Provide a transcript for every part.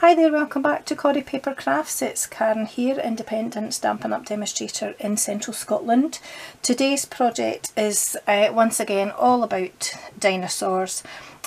Hi there, welcome back to Corrie Paper Crafts. It's Karen here, independent Stampin' Up demonstrator in central Scotland. Today's project is uh, once again all about dinosaurs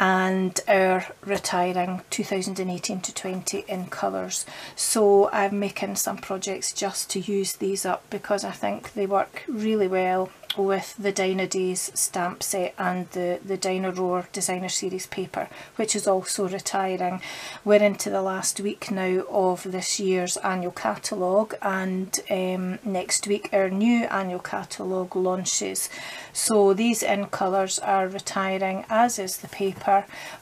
and our retiring 2018 to 20 in colours. So I'm making some projects just to use these up because I think they work really well with the Dino Days stamp set and the, the Dino Roar Designer Series paper, which is also retiring. We're into the last week now of this year's annual catalogue and um, next week our new annual catalogue launches. So these in colours are retiring as is the paper,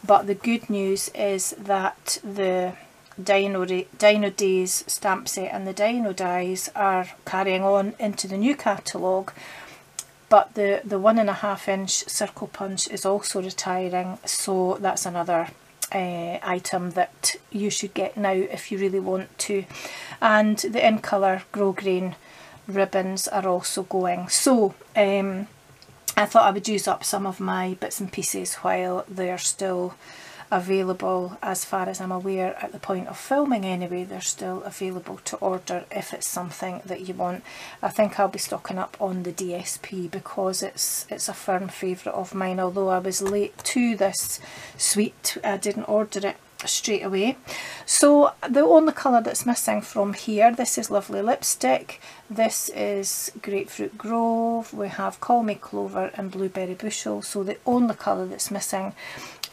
but the good news is that the Dino, Dino Days stamp set and the Dino dies are carrying on into the new catalogue but the, the one and a half inch circle punch is also retiring so that's another uh, item that you should get now if you really want to. And the in colour grosgrain ribbons are also going. So um, I thought I would use up some of my bits and pieces while they're still available as far as I'm aware at the point of filming anyway they're still available to order if it's something that you want. I think I'll be stocking up on the DSP because it's it's a firm favourite of mine although I was late to this suite I didn't order it straight away. So the only colour that's missing from here, this is Lovely Lipstick, this is Grapefruit Grove, we have Call Me Clover and Blueberry Bushel, so the only colour that's missing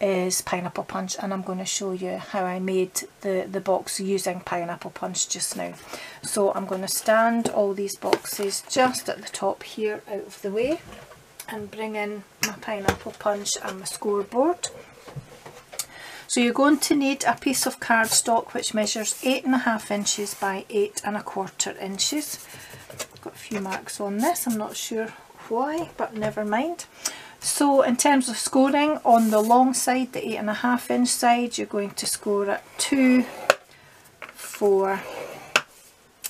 is Pineapple Punch and I'm going to show you how I made the, the box using Pineapple Punch just now. So I'm going to stand all these boxes just at the top here out of the way and bring in my Pineapple Punch and my scoreboard. So you're going to need a piece of cardstock which measures eight and a half inches by eight and a quarter inches. I've got a few marks on this, I'm not sure why, but never mind. So in terms of scoring, on the long side, the 8.5 inch side, you're going to score at 2, 4,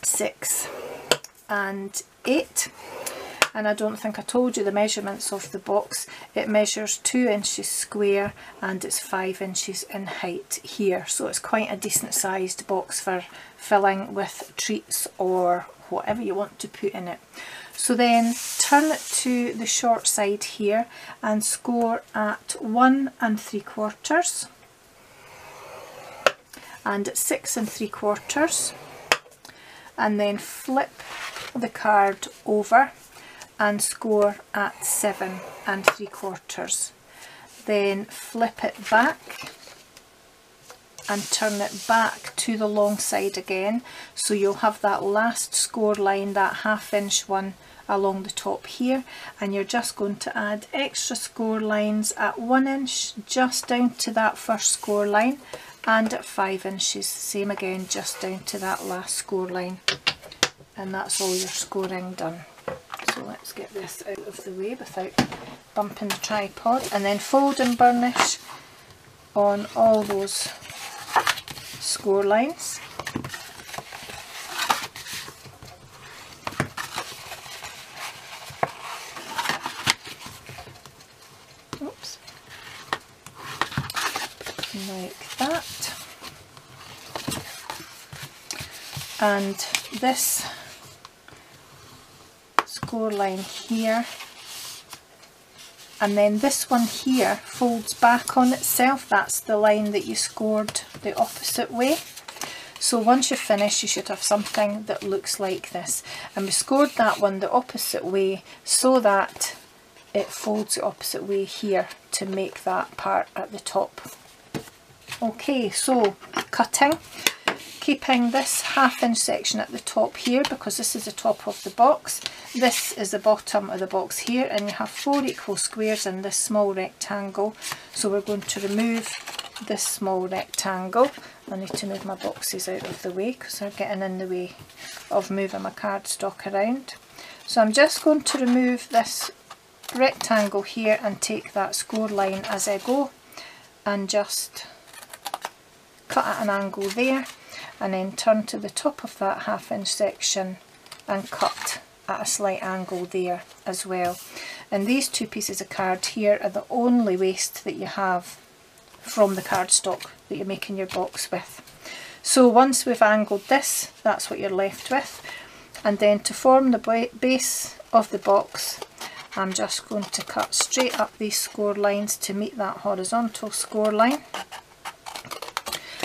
6 and 8 and I don't think I told you the measurements of the box. It measures 2 inches square and it's 5 inches in height here so it's quite a decent sized box for filling with treats or whatever you want to put in it. So then turn it to the short side here and score at one and three quarters and six and three quarters and then flip the card over and score at seven and three quarters. Then flip it back and turn it back to the long side again. So you'll have that last score line, that half inch one along the top here and you're just going to add extra score lines at one inch just down to that first score line and at five inches same again just down to that last score line. And that's all your scoring done so let's get this out of the way without bumping the tripod. And then fold and burnish on all those score lines. Oops. like that. And this score line here. And then this one here folds back on itself. That's the line that you scored the opposite way. So once you're finished you should have something that looks like this. And we scored that one the opposite way so that it folds the opposite way here to make that part at the top. Okay, so cutting, keeping this half inch section at the top here because this is the top of the box. This is the bottom of the box here and you have four equal squares in this small rectangle. So we're going to remove this small rectangle. I need to move my boxes out of the way because they're getting in the way of moving my cardstock around. So I'm just going to remove this rectangle here and take that score line as I go and just cut at an angle there and then turn to the top of that half inch section and cut at a slight angle there as well. And these two pieces of card here are the only waste that you have from the cardstock that you're making your box with. So once we've angled this, that's what you're left with. And then to form the base of the box, I'm just going to cut straight up these score lines to meet that horizontal score line.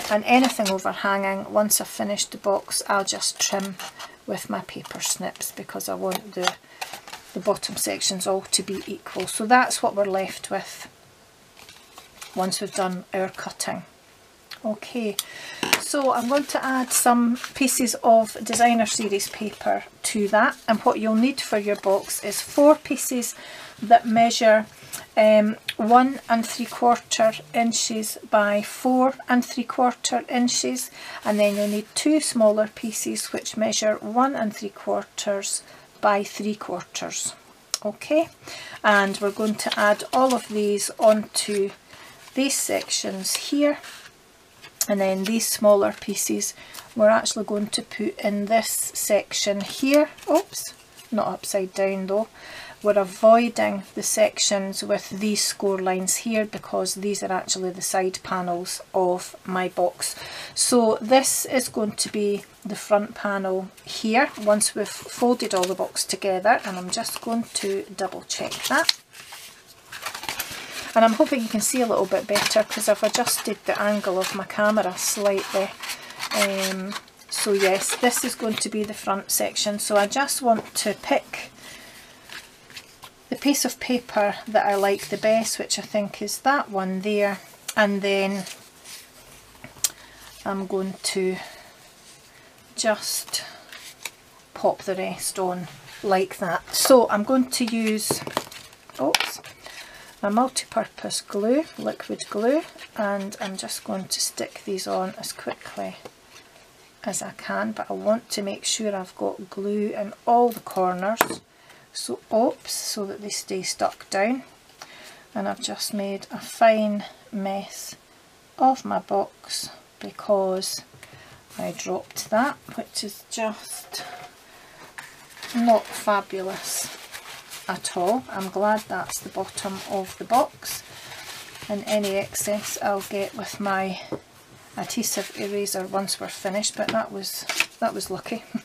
And anything overhanging, once I've finished the box, I'll just trim with my paper snips because I want the, the bottom sections all to be equal. So that's what we're left with once we've done our cutting. Okay, so I'm going to add some pieces of designer series paper to that and what you'll need for your box is four pieces that measure um, one and three quarter inches by four and three quarter inches. And then you'll need two smaller pieces which measure one and three quarters by three quarters. Okay? And we're going to add all of these onto these sections here. And then these smaller pieces we're actually going to put in this section here. Oops not upside down though we're avoiding the sections with these score lines here because these are actually the side panels of my box. So this is going to be the front panel here. Once we've folded all the box together and I'm just going to double check that. And I'm hoping you can see a little bit better because I've adjusted the angle of my camera slightly. Um, so yes this is going to be the front section. So I just want to pick the piece of paper that I like the best which I think is that one there and then I'm going to just pop the rest on like that. So I'm going to use oops, my multi-purpose glue, liquid glue, and I'm just going to stick these on as quickly as I can, but I want to make sure I've got glue in all the corners, so oops, so that they stay stuck down. And I've just made a fine mess of my box because I dropped that, which is just not fabulous at all. I'm glad that's the bottom of the box and any excess I'll get with my adhesive eraser once we're finished but that was that was lucky.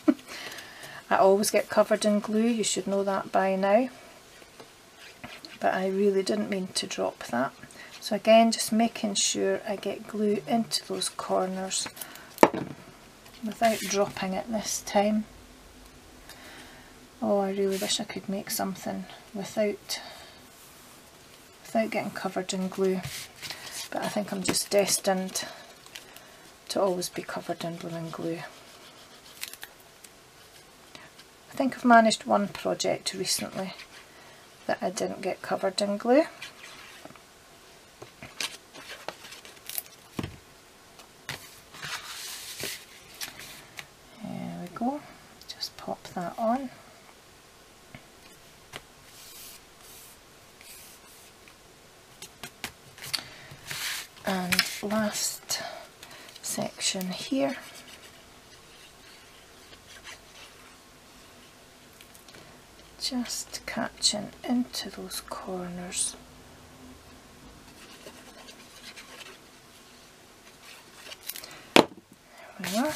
I always get covered in glue, you should know that by now but I really didn't mean to drop that. So again just making sure I get glue into those corners without dropping it this time. Oh, I really wish I could make something without without getting covered in glue. But I think I'm just destined to always be covered in and glue. I think I've managed one project recently that I didn't get covered in glue. There we go, just pop that on. and last section here just catching into those corners there we are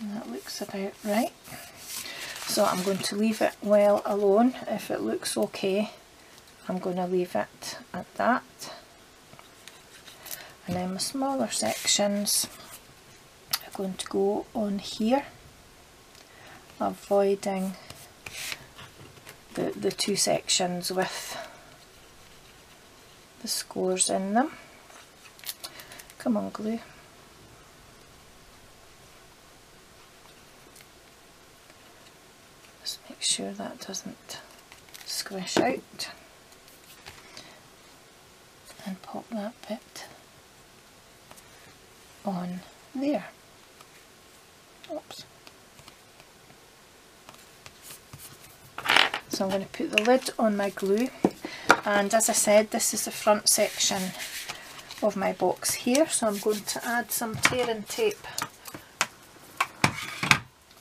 and that looks about right so I'm going to leave it well alone. If it looks okay, I'm going to leave it at that. And then my smaller sections are going to go on here, avoiding the, the two sections with the scores in them. Come on glue. Just make sure that doesn't squish out and pop that bit on there. Oops. So I'm going to put the lid on my glue and as I said this is the front section of my box here so I'm going to add some tear and tape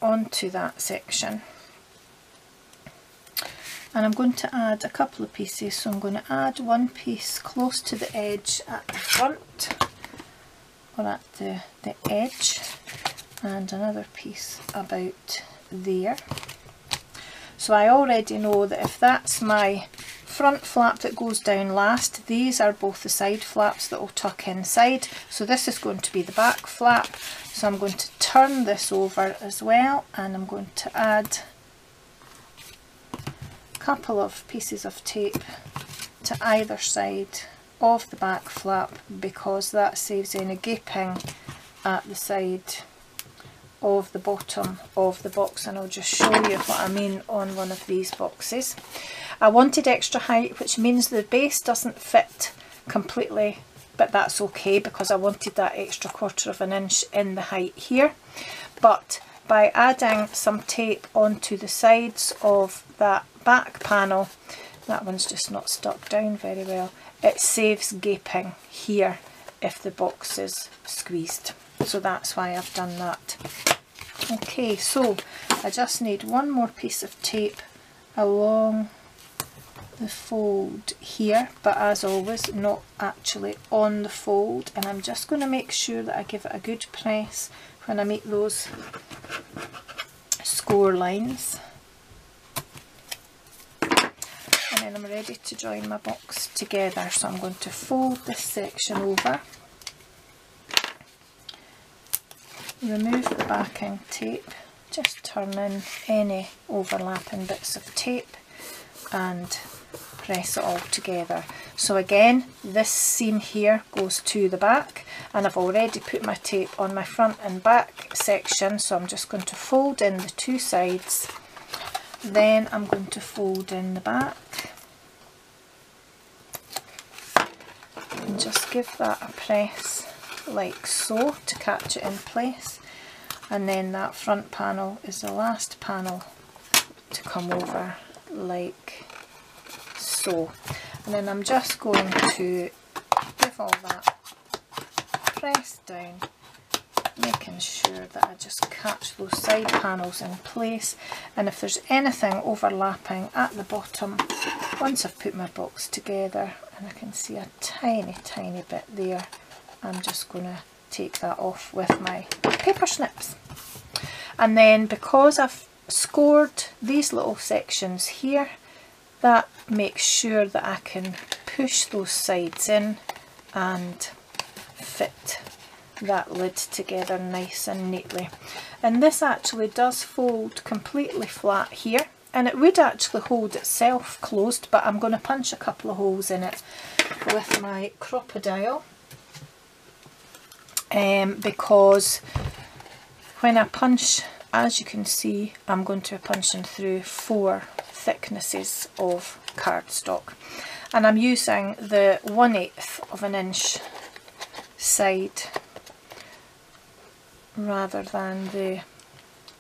onto that section and I'm going to add a couple of pieces so I'm going to add one piece close to the edge at the front at the, the edge. And another piece about there. So I already know that if that's my front flap that goes down last these are both the side flaps that will tuck inside. So this is going to be the back flap. So I'm going to turn this over as well and I'm going to add a couple of pieces of tape to either side of the back flap because that saves any gaping at the side of the bottom of the box and I'll just show you what I mean on one of these boxes. I wanted extra height which means the base doesn't fit completely but that's okay because I wanted that extra quarter of an inch in the height here but by adding some tape onto the sides of that back panel that one's just not stuck down very well. It saves gaping here if the box is squeezed. So that's why I've done that. Okay so I just need one more piece of tape along the fold here but as always not actually on the fold. And I'm just going to make sure that I give it a good press when I make those score lines and I'm ready to join my box together so I'm going to fold this section over. Remove the backing tape. Just turn in any overlapping bits of tape and press it all together. So again, this seam here goes to the back and I've already put my tape on my front and back section so I'm just going to fold in the two sides. Then I'm going to fold in the back just give that a press like so to catch it in place. And then that front panel is the last panel to come over like so. And then I'm just going to give all that press down making sure that I just catch those side panels in place. And if there's anything overlapping at the bottom once I've put my box together and I can see a tiny tiny bit there I'm just going to take that off with my paper snips. And then because I've scored these little sections here that makes sure that I can push those sides in and fit that lid together nice and neatly. And this actually does fold completely flat here and it would actually hold itself closed but I'm going to punch a couple of holes in it with my Crop-A-Dile um, because when I punch as you can see I'm going to be punching through four thicknesses of cardstock. And I'm using the 1 8th of an inch side rather than the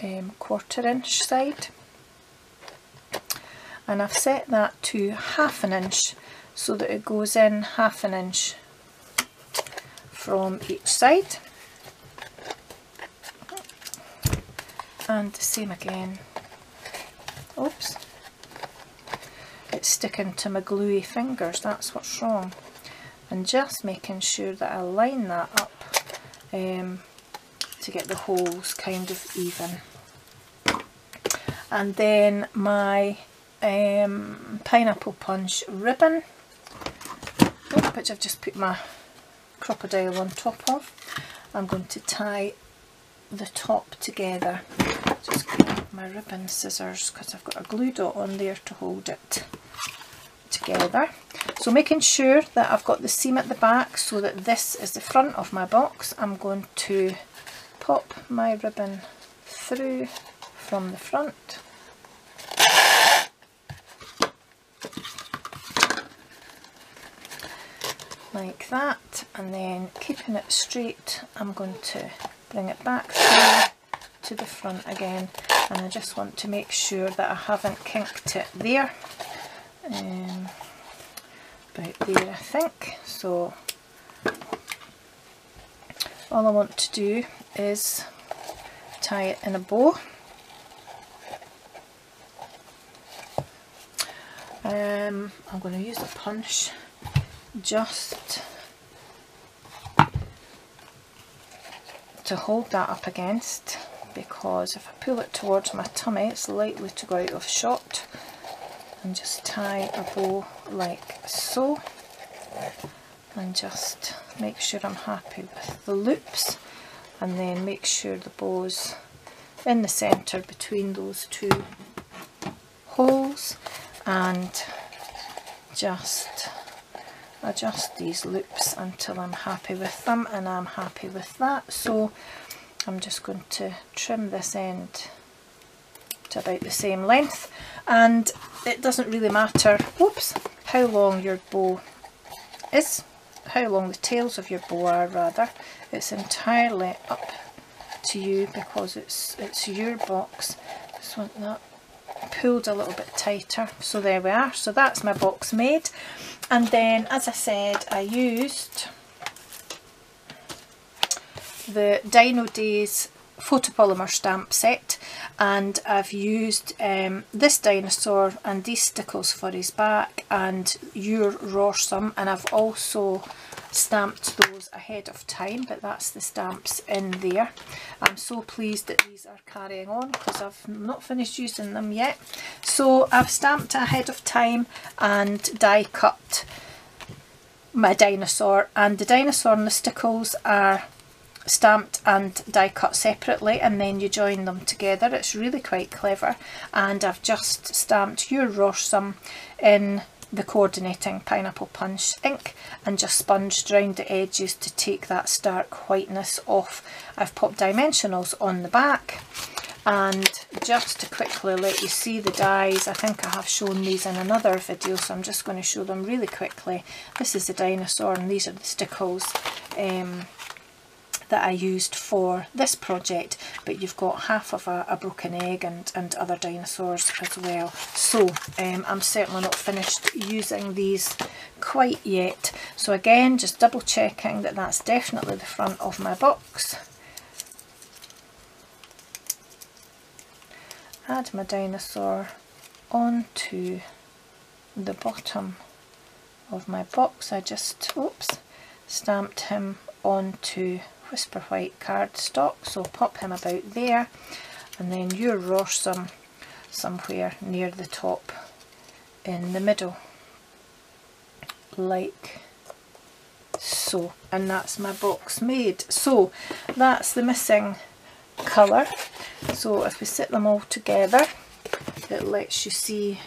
um, quarter inch side. And I've set that to half an inch so that it goes in half an inch from each side. And the same again. Oops. It's sticking to my gluey fingers, that's what's wrong. And just making sure that I line that up um, to get the holes kind of even. And then my um, pineapple punch ribbon, which I've just put my Crop-A-Dile on top of. I'm going to tie the top together. Just my ribbon scissors because I've got a glue dot on there to hold it together. So making sure that I've got the seam at the back so that this is the front of my box, I'm going to pop my ribbon through from the front. Like that and then keeping it straight I'm going to bring it back through to the front again and I just want to make sure that I haven't kinked it there um, about there I think so all I want to do is tie it in a bow. Um, I'm going to use a punch just to hold that up against because if I pull it towards my tummy it's likely to go out of shot. And just tie a bow like so and just make sure I'm happy with the loops and then make sure the bow's in the centre between those two holes and just adjust these loops until I'm happy with them and I'm happy with that. So I'm just going to trim this end to about the same length and it doesn't really matter whoops how long your bow is how long the tails of your bow are rather. It's entirely up to you because it's it's your box. Just want that pulled a little bit tighter. So there we are. So that's my box made. And then as I said I used the Dino Days photopolymer stamp set and I've used um, this dinosaur and these stickles for his back and your Roarsome and I've also stamped those ahead of time but that's the stamps in there. I'm so pleased that these are carrying on because I've not finished using them yet. So I've stamped ahead of time and die cut my dinosaur and the dinosaur and the stickles are stamped and die cut separately and then you join them together. It's really quite clever and I've just stamped your Roarsome in the coordinating pineapple punch ink and just sponged around the edges to take that stark whiteness off. I've popped dimensionals on the back and just to quickly let you see the dies, I think I have shown these in another video so I'm just going to show them really quickly. This is the dinosaur and these are the stickles. Um, that I used for this project but you've got half of a, a broken egg and, and other dinosaurs as well. So um, I'm certainly not finished using these quite yet. So again just double checking that that's definitely the front of my box. Add my dinosaur onto the bottom of my box. I just oops stamped him onto Whisper White cardstock, so pop him about there. And then your Roarsome somewhere near the top in the middle. Like so. And that's my box made. So that's the missing colour. So if we sit them all together it lets you see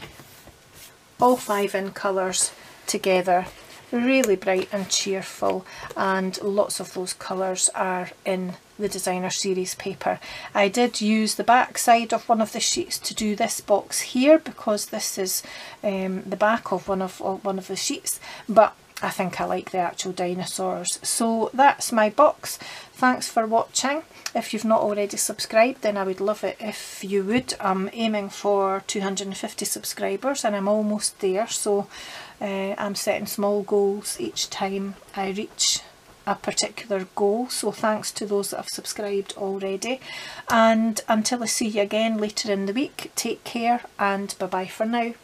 all five in colours together really bright and cheerful and lots of those colours are in the designer series paper. I did use the back side of one of the sheets to do this box here because this is um, the back of one of, of one of the sheets but I think I like the actual dinosaurs. So that's my box. Thanks for watching. If you've not already subscribed then I would love it if you would. I'm aiming for 250 subscribers and I'm almost there so uh, I'm setting small goals each time I reach a particular goal so thanks to those that have subscribed already and until I see you again later in the week take care and bye bye for now.